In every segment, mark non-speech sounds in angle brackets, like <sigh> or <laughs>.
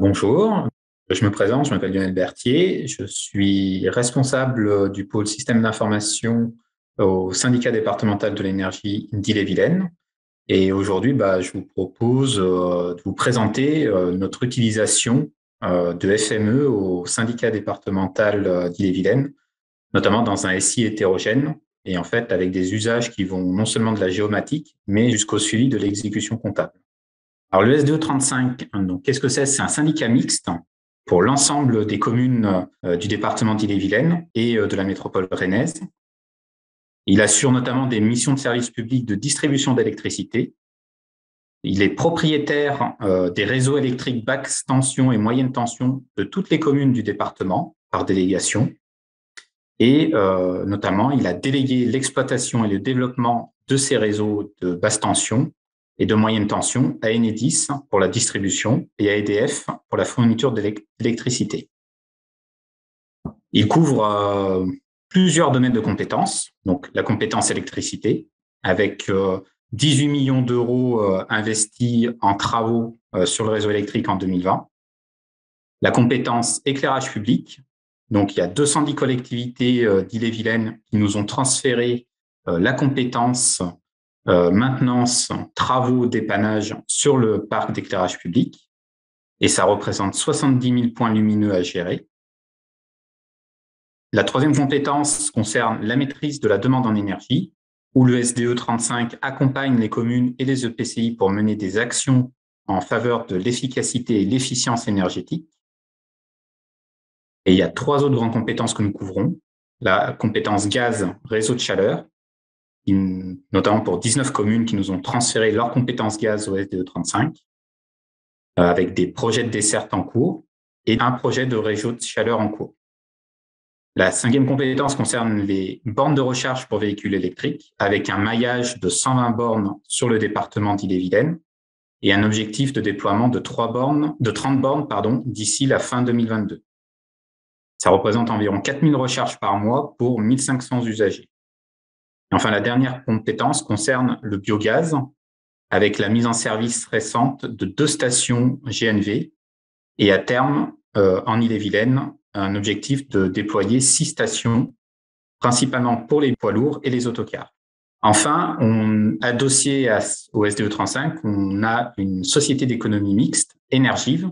Bonjour, je me présente, je m'appelle Lionel Berthier, je suis responsable du pôle système d'information au syndicat départemental de l'énergie d'Ille-et-Vilaine. Et aujourd'hui, bah, je vous propose euh, de vous présenter euh, notre utilisation euh, de FME au syndicat départemental d'Ille-et-Vilaine, notamment dans un SI hétérogène et en fait avec des usages qui vont non seulement de la géomatique, mais jusqu'au suivi de l'exécution comptable. Alors le SDE 35, donc qu'est-ce que c'est? C'est un syndicat mixte pour l'ensemble des communes du département d'Ille-et-Vilaine et de la métropole rennaise. Il assure notamment des missions de service public de distribution d'électricité. Il est propriétaire euh, des réseaux électriques basse tension et moyenne tension de toutes les communes du département par délégation. Et euh, notamment, il a délégué l'exploitation et le développement de ces réseaux de basse tension et de moyenne tension à Enedis pour la distribution et à EDF pour la fourniture d'électricité. Il couvre euh, plusieurs domaines de compétences, donc la compétence électricité, avec 18 euh, millions d'euros euh, investis en travaux sur le réseau électrique en 2020. La compétence éclairage public, donc il y a 210 collectivités d'Ille-et-Vilaine qui nous ont transféré la compétence maintenance, travaux, dépannage sur le parc d'éclairage public, et ça représente 70 000 points lumineux à gérer. La troisième compétence concerne la maîtrise de la demande en énergie, où le SDE 35 accompagne les communes et les EPCI pour mener des actions en faveur de l'efficacité et l'efficience énergétique. Et il y a trois autres grandes compétences que nous couvrons. La compétence gaz, réseau de chaleur, notamment pour 19 communes qui nous ont transféré leurs compétences gaz au SDE 35, euh, avec des projets de desserte en cours et un projet de réseau de chaleur en cours. La cinquième compétence concerne les bornes de recharge pour véhicules électriques, avec un maillage de 120 bornes sur le département d'Ille-et-Vilaine et un objectif de déploiement de, 3 bornes, de 30 bornes d'ici la fin 2022. Ça représente environ 4000 recharges par mois pour 1500 usagers. Enfin, la dernière compétence concerne le biogaz, avec la mise en service récente de deux stations GNV et à terme, euh, en Ille-et-Vilaine, un objectif de déployer six stations, principalement pour les poids lourds et les autocars. Enfin, on, adossé au SDE 35, on a une société d'économie mixte, Energive,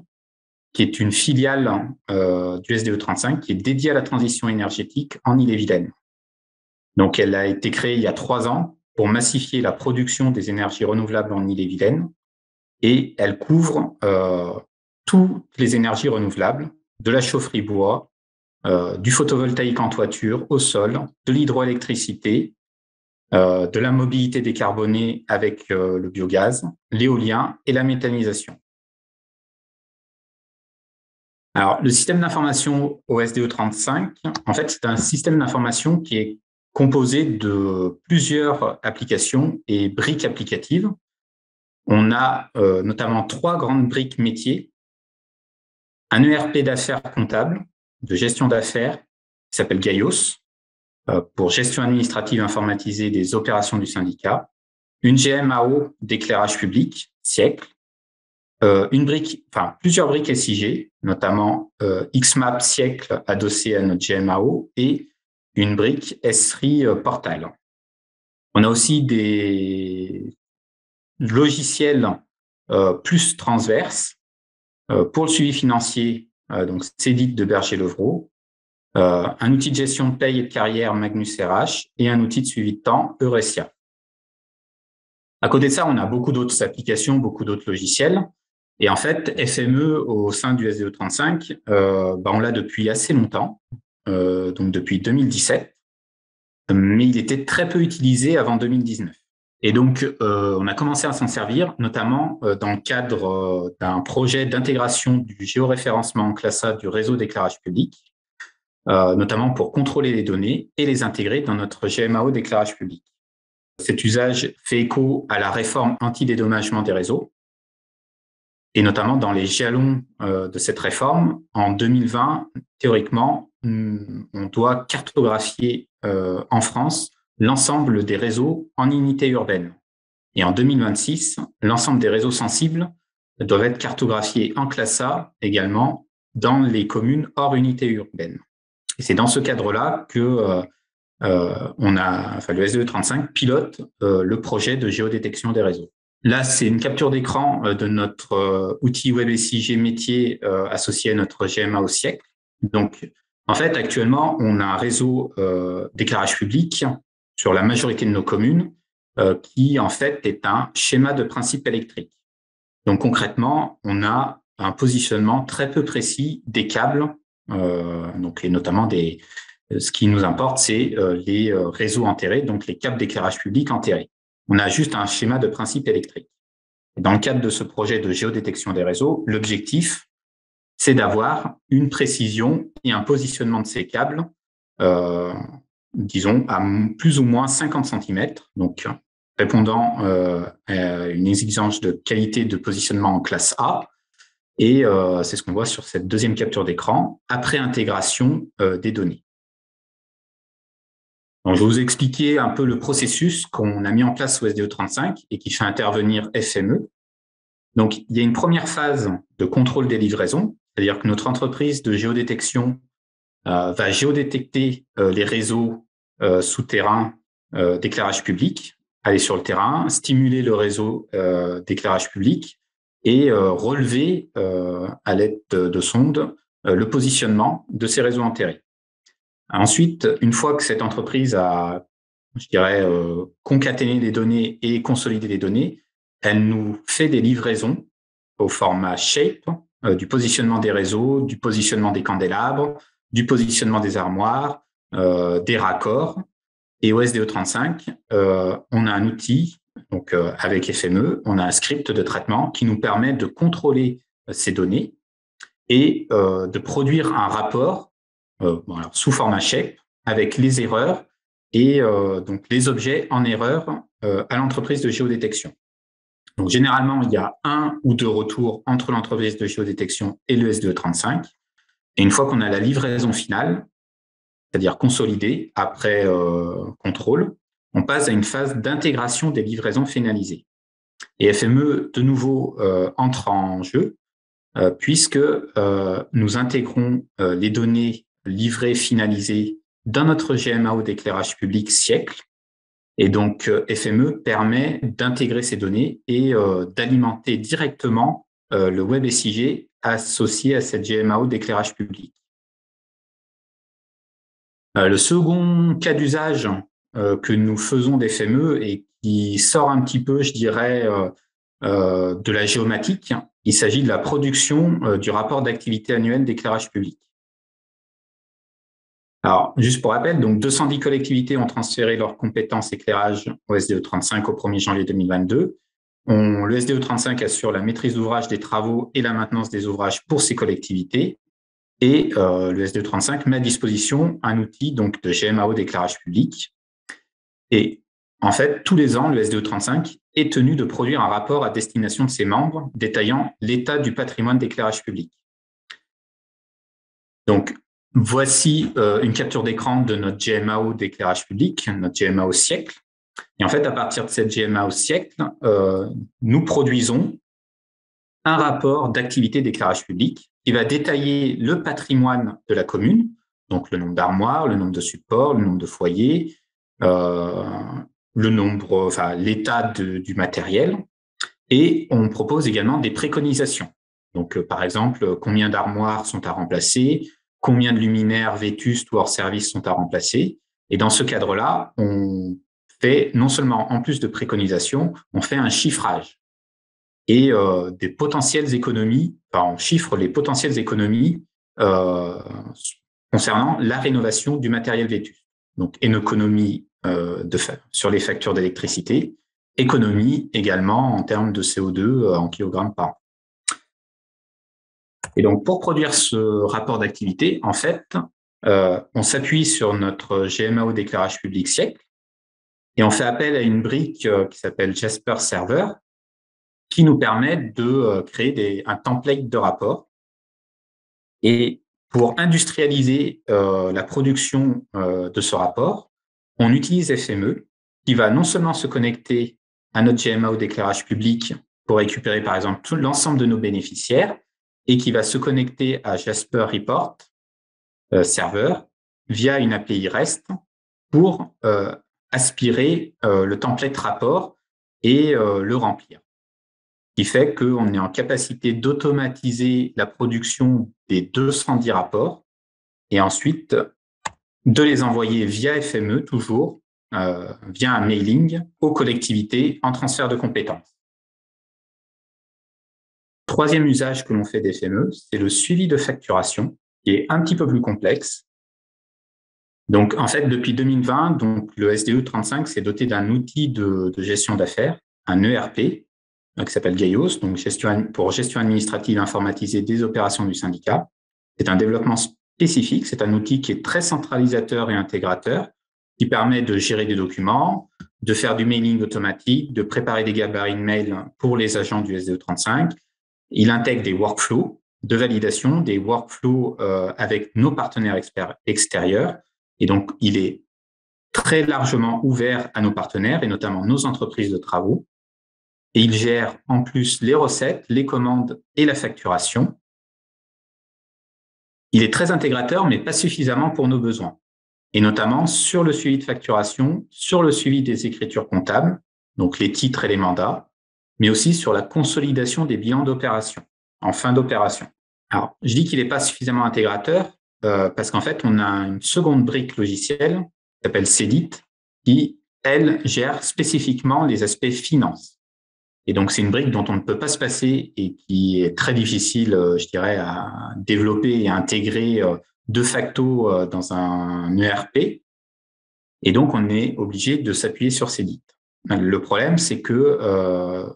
qui est une filiale euh, du SDE 35 qui est dédiée à la transition énergétique en Ille-et-Vilaine. Donc, elle a été créée il y a trois ans pour massifier la production des énergies renouvelables en Ille-et-Vilaine et elle couvre euh, toutes les énergies renouvelables, de la chaufferie bois, euh, du photovoltaïque en toiture, au sol, de l'hydroélectricité, euh, de la mobilité décarbonée avec le biogaz, l'éolien et la méthanisation. Alors, le système d'information OSDE 35, en fait, c'est un système d'information qui est composé de plusieurs applications et briques applicatives. On a notamment trois grandes briques métiers. Un ERP d'affaires comptable, de gestion d'affaires, qui s'appelle Gaios, euh, pour gestion administrative informatisée des opérations du syndicat, une GMAO d'éclairage public, siècle, euh, une brique, enfin plusieurs briques SIG, notamment euh, XMAP siècle adossé à notre GMAO et une brique SRI portal. On a aussi des logiciels plus transverses euh, pour le suivi financier, euh, donc CEDIT de Berger-Levrault, euh, un outil de gestion de paye et de carrière Magnus RH et un outil de suivi de temps Eurecia. À côté de ça, on a beaucoup d'autres applications, beaucoup d'autres logiciels. Et en fait, FME au sein du SDE 35, euh, bah on l'a depuis assez longtemps, euh, donc depuis 2017, mais il était très peu utilisé avant 2019. Et donc, euh, on a commencé à s'en servir, notamment euh, dans le cadre d'un projet d'intégration du géoréférencement en classade du réseau d'éclairage public, notamment pour contrôler les données et les intégrer dans notre GMAO d'éclairage public. Cet usage fait écho à la réforme anti-dédommagement des réseaux, et notamment dans les jalons de cette réforme. En 2020, théoriquement, on doit cartographier en France l'ensemble des réseaux en unité urbaine. Et en 2026, l'ensemble des réseaux sensibles doivent être cartographiés en classe A également dans les communes hors unité urbaine. Et c'est dans ce cadre-là que euh, euh, on a, enfin, le SDE 35 pilote euh, le projet de géodétection des réseaux. Là, c'est une capture d'écran de notre outil WebSIG métier associé à notre GMA au siècle. Donc, en fait, actuellement, on a un réseau d'éclairage public sur la majorité de nos communes qui, en fait, est un schéma de principe électrique. Donc, concrètement, on a un positionnement très peu précis des câbles, euh, donc et notamment des. Ce qui nous importe, c'est euh, les euh, réseaux enterrés, donc les câbles d'éclairage public enterrés. On a juste un schéma de principe électrique. Dans le cadre de ce projet de géodétection des réseaux, l'objectif, c'est d'avoir une précision et un positionnement de ces câbles, euh, disons, à plus ou moins 50 cm, donc répondant euh, à une exigence de qualité de positionnement en classe A, et euh, c'est ce qu'on voit sur cette deuxième capture d'écran, après intégration des données. Donc, je vais vous expliquer un peu le processus qu'on a mis en place sous SDE35 et qui fait intervenir FME. Donc, il y a une première phase de contrôle des livraisons, c'est-à-dire que notre entreprise de géodétection euh, va géodétecter les réseaux souterrains d'éclairage public, aller sur le terrain, stimuler le réseau d'éclairage public et euh, relever euh, à l'aide de, sondes euh, le positionnement de ces réseaux enterrés. Ensuite, une fois que cette entreprise a, je dirais, concaténé les données et consolidé les données, elle nous fait des livraisons au format shape du positionnement des réseaux, du positionnement des candélabres, du positionnement des armoires, des raccords. Et au SDE35, on a un outil donc, euh, avec FME, on a un script de traitement qui nous permet de contrôler euh, ces données et euh, de produire un rapport sous format shape avec les erreurs et donc les objets en erreur à l'entreprise de géodétection. Donc, généralement, il y a un ou deux retours entre l'entreprise de géodétection et le SDE35. Et une fois qu'on a la livraison finale, c'est-à-dire consolidée après contrôle, on passe à une phase d'intégration des livraisons finalisées. Et FME, de nouveau, euh, entre en jeu, euh, puisque euh, nous intégrons les données livrées, finalisées dans notre GMAO d'éclairage public siècle. Et donc, FME permet d'intégrer ces données et d'alimenter directement le web SIG associé à cette GMAO d'éclairage public. le second cas d'usage euh, que nous faisons des FME et qui sort un petit peu, je dirais, euh, euh, de la géomatique. Il s'agit de la production du rapport d'activité annuelle d'éclairage public. Alors, juste pour rappel, donc 210 collectivités ont transféré leurs compétences éclairage au SDE 35 au 1er janvier 2022. le SDE 35 assure la maîtrise d'ouvrage des travaux et la maintenance des ouvrages pour ces collectivités. Et le SDE 35 met à disposition un outil donc, de GMAO d'éclairage public et en fait, tous les ans, le SDE 35 est tenu de produire un rapport à destination de ses membres détaillant l'état du patrimoine d'éclairage public. Donc, voici euh, une capture d'écran de notre GMAO d'éclairage public, notre GMAO siècle. Et en fait, à partir de cette GMAO siècle, euh, nous produisons un rapport d'activité d'éclairage public qui va détailler le patrimoine de la commune, donc le nombre d'armoires, le nombre de supports, le nombre de foyers, euh, le nombre, enfin l'état du matériel, et on propose également des préconisations. Donc, par exemple, combien d'armoires sont à remplacer, combien de luminaires vétustes ou hors service sont à remplacer. Et dans ce cadre-là, on fait non seulement en plus de préconisations, on fait un chiffrage et euh, des potentielles économies, enfin, on chiffre les potentielles économies euh, concernant la rénovation du matériel vétuste. Donc, une économie euh, de, sur les factures d'électricité, économie également en termes de CO2 euh, en kilogrammes par an. Et donc, pour produire ce rapport d'activité, en fait, euh, on s'appuie sur notre GMAO d'éclairage public siècle et on fait appel à une brique qui s'appelle Jasper Server qui nous permet de créer des, un template de rapport. Et pour industrialiser la production de ce rapport, on utilise FME qui va non seulement se connecter à notre GMAO d'éclairage public pour récupérer par exemple tout l'ensemble de nos bénéficiaires et qui va se connecter à Jasper Report euh, serveur via une API REST pour euh, aspirer euh, le template rapport et le remplir. Ce qui fait qu'on est en capacité d'automatiser la production des 210 rapports et ensuite de les envoyer via FME toujours, via un mailing aux collectivités en transfert de compétences. Troisième usage que l'on fait des FME, c'est le suivi de facturation qui est un petit peu plus complexe. Donc, en fait, depuis 2020, donc, le SDE 35 s'est doté d'un outil de, gestion d'affaires, un ERP, qui s'appelle Gaios, donc pour gestion administrative informatisée des opérations du syndicat. C'est un développement spécifique, c'est un outil qui est très centralisateur et intégrateur, qui permet de gérer des documents, de faire du mailing automatique, de préparer des gabarits de mail pour les agents du SDE 35. Il intègre des workflows de validation des workflows euh, avec nos partenaires experts extérieurs. Et donc, il est très largement ouvert à nos partenaires et notamment nos entreprises de travaux. Et il gère en plus les recettes, les commandes et la facturation. Il est très intégrateur, mais pas suffisamment pour nos besoins. Et notamment sur le suivi de facturation, sur le suivi des écritures comptables, donc les titres et les mandats, mais aussi sur la consolidation des bilans d'opération en fin d'opération. Alors, je dis qu'il n'est pas suffisamment intégrateur euh, parce qu'en fait, on a une seconde brique logicielle qui s'appelle Cedit qui, elle, gère spécifiquement les aspects finance. Et donc, c'est une brique dont on ne peut pas se passer et qui est très difficile, euh, je dirais, à développer et à intégrer euh, de facto dans un ERP. Et donc, on est obligé de s'appuyer sur Cedit. Le problème, c'est que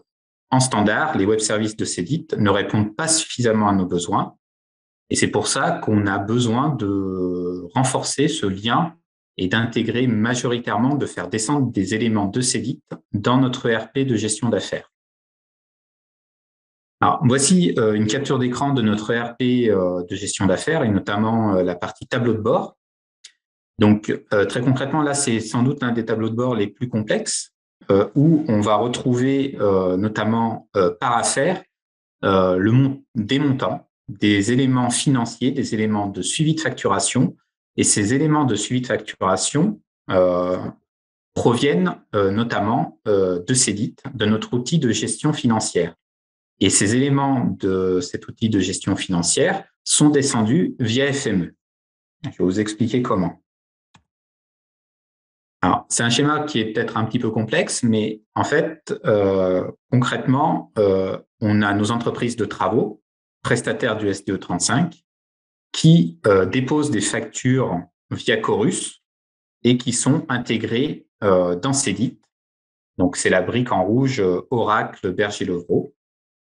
en standard, les web services de Cedit ne répondent pas suffisamment à nos besoins. Et c'est pour ça qu'on a besoin de renforcer ce lien et d'intégrer majoritairement, de faire descendre des éléments de Cedit dans notre ERP de gestion d'affaires. Voici euh, une capture d'écran de notre ERP euh, de gestion d'affaires et notamment euh, la partie tableau de bord. Donc, très concrètement, là, c'est sans doute l'un des tableaux de bord les plus complexes euh, où on va retrouver euh, notamment euh, par affaire le des montants, des éléments financiers, des éléments de suivi de facturation. Et ces éléments de suivi de facturation proviennent notamment de CEDIT, de notre outil de gestion financière. Et ces éléments de cet outil de gestion financière sont descendus via FME. Je vais vous expliquer comment. C'est un schéma qui est peut-être un petit peu complexe, mais en fait, euh, concrètement, euh, on a nos entreprises de travaux, prestataires du SDE 35, qui euh, déposent des factures via Chorus et qui sont intégrées dans Cedit. Donc, c'est la brique en rouge Oracle Berger-Levrault.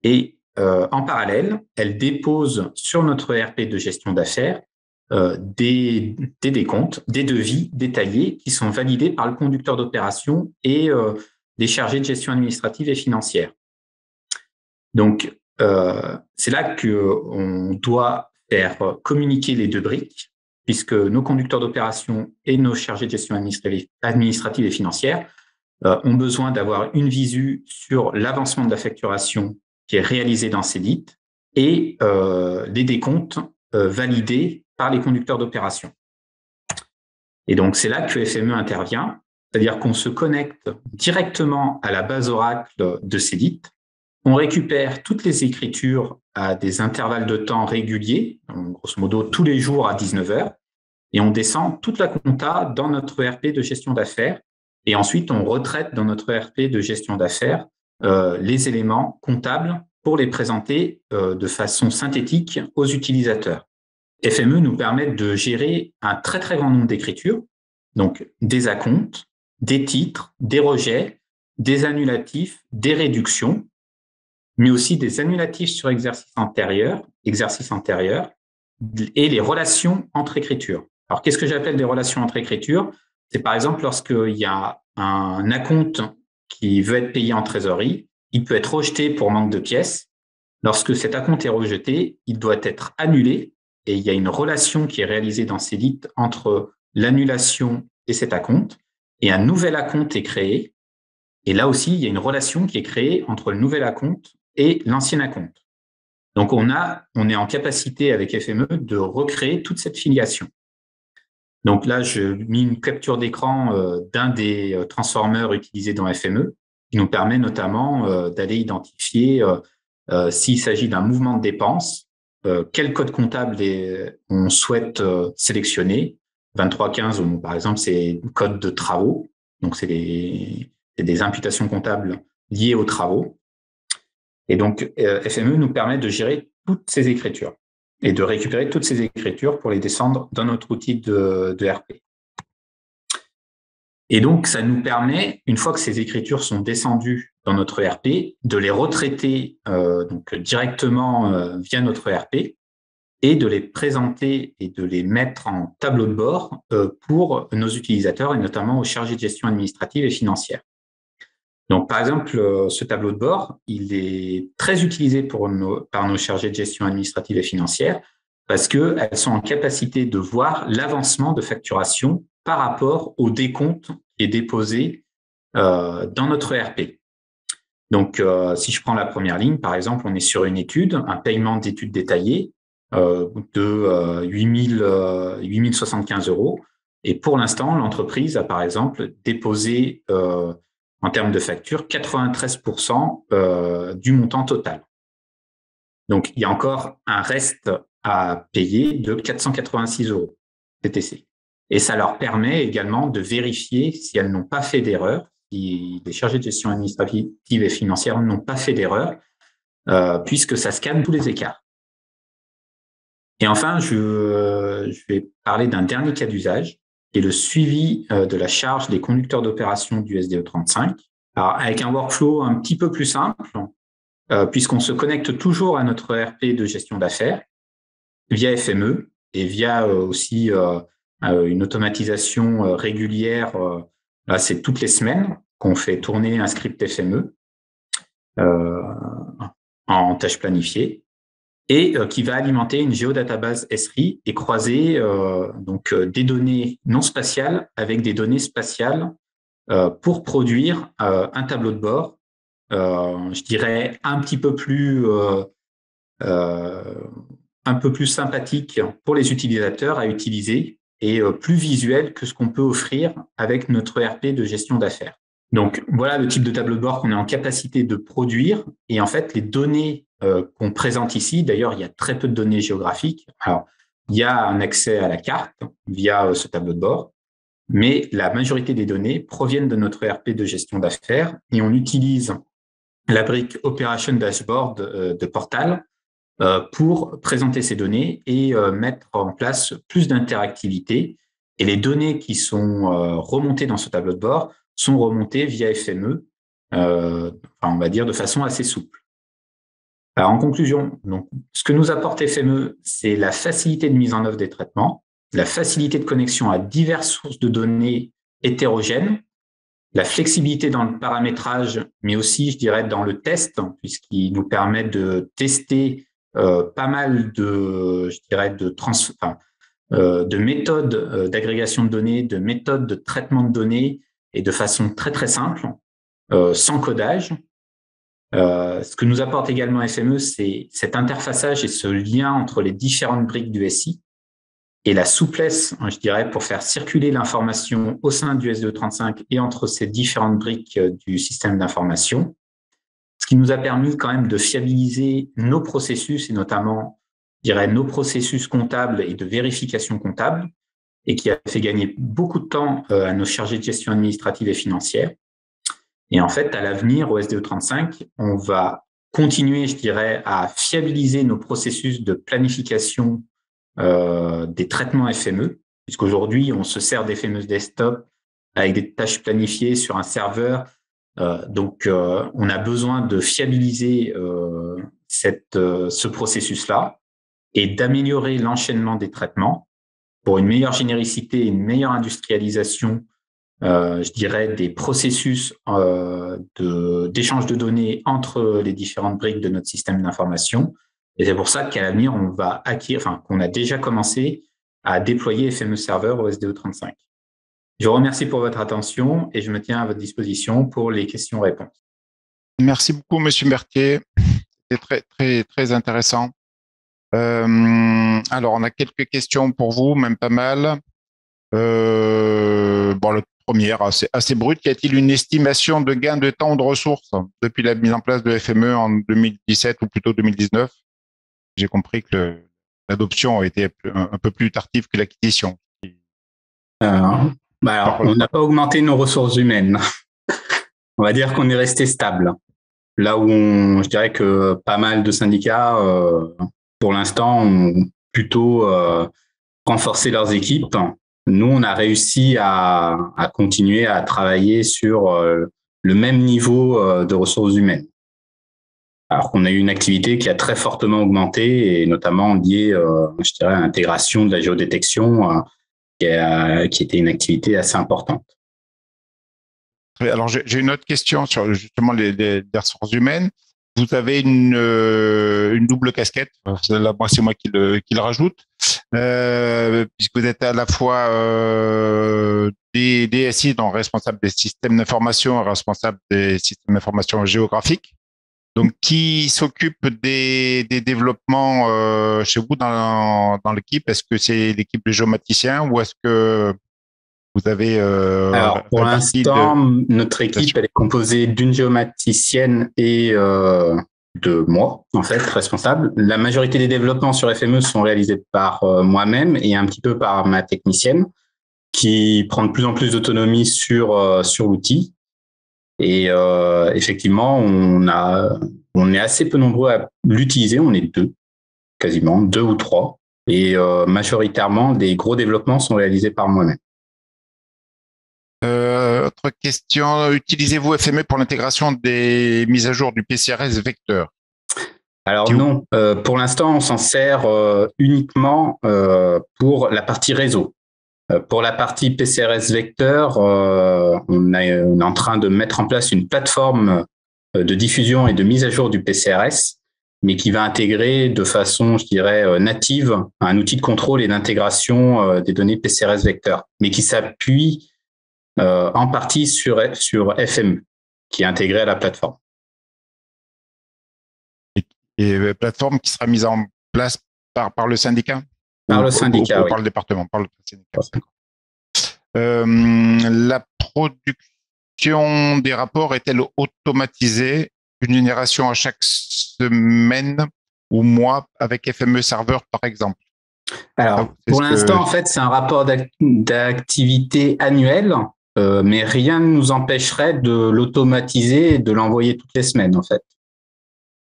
Et en parallèle, elles déposent sur notre ERP de gestion d'affaires euh, des, des décomptes, des devis détaillés qui sont validés par le conducteur d'opération et euh, des chargés de gestion administrative et financière. Donc, euh, c'est là qu'on doit faire communiquer les deux briques, puisque nos conducteurs d'opération et nos chargés de gestion administrative et financière ont besoin d'avoir une visu sur l'avancement de la facturation qui est réalisée dans CEDIT et les décomptes validés par les conducteurs d'opération. Et donc, c'est là que FME intervient, c'est-à-dire qu'on se connecte directement à la base Oracle de Cedit. On récupère toutes les écritures à des intervalles de temps réguliers, grosso modo tous les jours à 19 heures, et on descend toute la compta dans notre ERP de gestion d'affaires. Et ensuite, on retraite dans notre ERP de gestion d'affaires euh, les éléments comptables pour les présenter euh, de façon synthétique aux utilisateurs. FME nous permet de gérer un très très grand nombre d'écritures, donc des acomptes, des titres, des rejets, des annulatifs, des réductions, mais aussi des annulatifs sur exercice antérieur, exercice antérieur, et les relations entre écritures. Alors, qu'est-ce que j'appelle des relations entre écritures? C'est par exemple lorsqu'il y a un acompte qui veut être payé en trésorerie, il peut être rejeté pour manque de pièces. Lorsque cet acompte est rejeté, il doit être annulé et il y a une relation qui est réalisée dans Cedit entre l'annulation et cet acompte, et un nouvel acompte est créé, Et là aussi, il y a une relation qui est créée entre le nouvel acompte et l'ancien acompte. Donc, on, a, on est en capacité avec FME de recréer toute cette filiation. Donc là, je mis une capture d'écran euh, d'un des euh, transformeurs utilisés dans FME, qui nous permet notamment euh, d'aller identifier s'il s'agit d'un mouvement de dépense, quel code comptable on souhaite sélectionner? 2315, par exemple, c'est code de travaux. Donc, c'est des, imputations comptables liées aux travaux. Et donc, euh, FME nous permet de gérer toutes ces écritures et de récupérer toutes ces écritures pour les descendre dans notre outil de, RP. Et donc, ça nous permet, une fois que ces écritures sont descendues dans notre RP, de les retraiter euh, donc directement euh, via notre RP et de les présenter et de les mettre en tableau de bord pour nos utilisateurs et notamment aux chargés de gestion administrative et financière. Donc, par exemple, euh, ce tableau de bord, il est très utilisé pour nos, par nos chargés de gestion administrative et financière parce qu'elles sont en capacité de voir l'avancement de facturation par rapport au décompte qui est déposé euh, dans notre ERP. Donc, euh, si je prends la première ligne, par exemple, on est sur une étude, un paiement d'études détaillées de 8 075 euros. Et pour l'instant, l'entreprise a, par exemple, déposé en termes de facture, 93% euh, du montant total. Donc, il y a encore un reste à payer de 486 euros TTC. Et ça leur permet également de vérifier si elles n'ont pas fait d'erreur, les chargés de gestion administrative et financière n'ont pas fait d'erreur, euh, puisque ça scanne tous les écarts. Et enfin, je, vais parler d'un dernier cas d'usage et le suivi euh, de la charge des conducteurs d'opération du SDE 35, avec un workflow un petit peu plus simple, euh, puisqu'on se connecte toujours à notre ERP de gestion d'affaires via FME et via aussi une automatisation régulière. c'est toutes les semaines qu'on fait tourner un script FME en tâches planifiées et euh, qui va alimenter une géodatabase SRI et croiser euh, donc euh, des données non spatiales avec des données spatiales pour produire un tableau de bord, je dirais un petit peu plus un peu plus sympathique pour les utilisateurs à utiliser et plus visuel que ce qu'on peut offrir avec notre ERP de gestion d'affaires. Donc voilà le type de tableau de bord qu'on est en capacité de produire et en fait les données euh, qu'on présente ici. D'ailleurs, il y a très peu de données géographiques. Alors, il y a un accès à la carte via euh, ce tableau de bord, mais la majorité des données proviennent de notre ERP de gestion d'affaires et on utilise la brique Operation Dashboard euh, de Portal pour présenter ces données et mettre en place plus d'interactivité. Et les données qui sont remontées dans ce tableau de bord sont remontées via FME, on va dire de façon assez souple. Alors, en conclusion, ce que nous apporte FME, c'est la facilité de mise en œuvre des traitements, la facilité de connexion à diverses sources de données hétérogènes, la flexibilité dans le paramétrage, mais aussi, je dirais, dans le test, puisqu'il nous permet de tester euh, pas mal de, je dirais, de, euh, de méthodes euh, d'agrégation de données, de méthodes de traitement de données, et de façon très très simple, sans codage, euh, ce que nous apporte également FME, c'est cet interfaçage et ce lien entre les différentes briques du SI et la souplesse, hein, je dirais, pour faire circuler l'information au sein du SDE35 et entre ces différentes briques euh, du système d'information, ce qui nous a permis quand même de fiabiliser nos processus et notamment, je dirais, nos processus comptables et de vérification comptable et qui a fait gagner beaucoup de temps euh, à nos chargés de gestion administrative et financière. Et en fait, à l'avenir, au SDE35, on va continuer, je dirais, à fiabiliser nos processus de planification euh, des traitements FME, puisqu'aujourd'hui, on se sert des FME desktop avec des tâches planifiées sur un serveur. Euh, donc, on a besoin de fiabiliser ce processus-là et d'améliorer l'enchaînement des traitements pour une meilleure généricité une meilleure industrialisation euh, je dirais, des processus euh, d'échange de, données entre les différentes briques de notre système d'information. Et c'est pour ça qu'à l'avenir, on va acquérir, enfin, qu'on a déjà commencé à déployer FME Server au SDE35. Je vous remercie pour votre attention et je me tiens à votre disposition pour les questions-réponses. Merci beaucoup, Monsieur Berthier. C'était très, très, très intéressant. Euh, alors, on a quelques questions pour vous, même pas mal. Euh, bon, la première, assez, assez brute. Y a-t-il une estimation de gain de temps ou de ressources depuis la mise en place de FME en 2017 ou plutôt 2019 J'ai compris que l'adoption a été un, peu plus tardive que l'acquisition. Euh, bah on n'a pas augmenté nos ressources humaines. <laughs> on va dire qu'on est resté stable. Là où on, je dirais que pas mal de syndicats, euh, pour l'instant, ont plutôt euh, renforcé leurs équipes. Nous, on a réussi à, continuer à travailler sur euh, le même niveau euh, de ressources humaines. Alors qu'on a eu une activité qui a très fortement augmenté et notamment liée, je dirais, à l'intégration de la géodétection, qui, a, était une activité assez importante. Alors, j'ai une autre question sur justement les ressources humaines. Vous avez une, euh, une double casquette. Là, moi, c'est moi qui le, qui le rajoute, euh, puisque vous êtes à la fois euh, des DSI, donc responsable des systèmes d'information, responsable des systèmes d'information géographiques. Donc, qui s'occupe des, des développements euh, chez vous dans, dans l'équipe? Est-ce que c'est l'équipe de géomaticiens ou est-ce que vous avez euh, Alors pour l'instant, de... notre équipe elle est composée d'une géomaticienne et euh, de moi, en fait, responsable. La majorité des développements sur FME sont réalisés par euh, moi-même et un petit peu par ma technicienne, qui prend de plus en plus d'autonomie sur sur l'outil. Et effectivement, on a on est assez peu nombreux à l'utiliser. On est deux, quasiment deux ou trois. Et majoritairement, des gros développements sont réalisés par moi-même. Euh, autre question, utilisez-vous FME pour l'intégration des mises à jour du PCRS vecteur? Alors non, euh, pour l'instant, on s'en sert euh, uniquement euh, pour la partie réseau. Euh, pour la partie PCRS vecteur, euh, on, a, on est en train de mettre en place une plateforme de diffusion et de mise à jour du PCRS, mais qui va intégrer de façon, je dirais, native un outil de contrôle et d'intégration des données PCRS vecteur, mais qui s'appuie euh, en partie sur, sur FME, qui est intégré à la plateforme. Et, et euh, plateforme qui sera mise en place par, par le syndicat? Par le syndicat, ou, ou, oui. Par le département, par le syndicat. Euh, la production des rapports est-elle automatisée? Une génération à chaque semaine ou mois avec FME serveur, par exemple? Alors, pour l'instant, que... en fait, c'est un rapport d'activité annuel euh, mais rien ne nous empêcherait de l'automatiser et de l'envoyer toutes les semaines, en fait.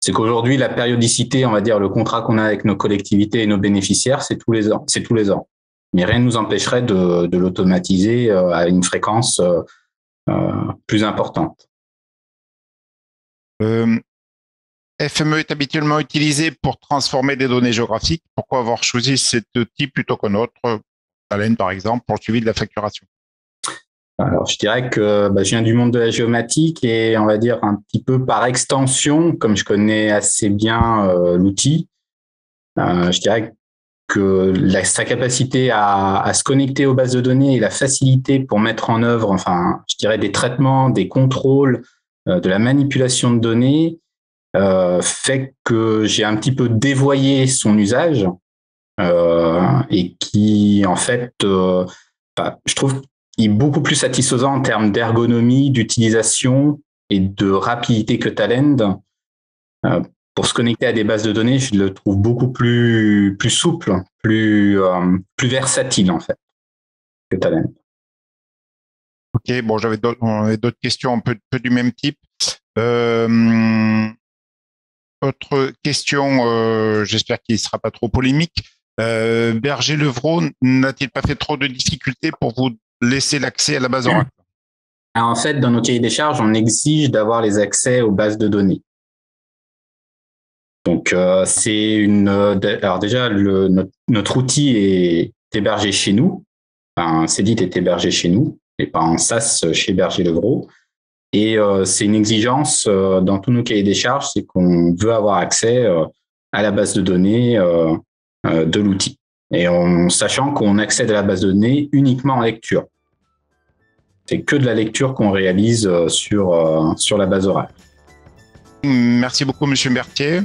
C'est qu'aujourd'hui, la périodicité, on va dire, le contrat qu'on a avec nos collectivités et nos bénéficiaires, c'est tous les ans. C'est tous les ans. Mais rien ne nous empêcherait de, l'automatiser euh, à une fréquence euh, plus importante. FME est habituellement utilisé pour transformer des données géographiques. Pourquoi avoir choisi cet outil plutôt qu'un autre, Talent par exemple, pour le suivi de la facturation alors, je dirais que bah, je viens du monde de la géomatique et on va dire un petit peu par extension, comme je connais assez bien euh, l'outil, euh, je dirais que sa capacité à, se connecter aux bases de données et la facilité pour mettre en œuvre, enfin, je dirais des traitements, des contrôles, euh, de la manipulation de données, fait que j'ai un petit peu dévoyé son usage et qui, en fait, bah, je trouve est beaucoup plus satisfaisant en termes d'ergonomie, d'utilisation et de rapidité que Talend. Euh, pour se connecter à des bases de données, je le trouve beaucoup plus, plus souple, plus, euh, plus versatile en fait que Talend. Ok, bon, j'avais d'autres questions un peu, du même type. Euh, autre question, j'espère qu'il ne sera pas trop polémique. Berger Levrault n'a-t-il pas fait trop de difficultés pour vous laisser l'accès à la base Oracle Alors En fait, dans nos cahiers des charges, on exige d'avoir les accès aux bases de données. Donc, euh, c'est une. Alors, déjà, notre, outil est hébergé chez nous. Enfin, Cédit est hébergé chez nous et pas en SaaS chez Berger Levrault. Et euh, c'est une exigence euh, dans tous nos cahiers des charges, c'est qu'on veut avoir accès euh, à la base de données euh, de l'outil. Et en sachant qu'on accède à la base de données uniquement en lecture. c'est que de la lecture qu'on réalise sur, sur la base orale. Merci beaucoup, Monsieur Berthier.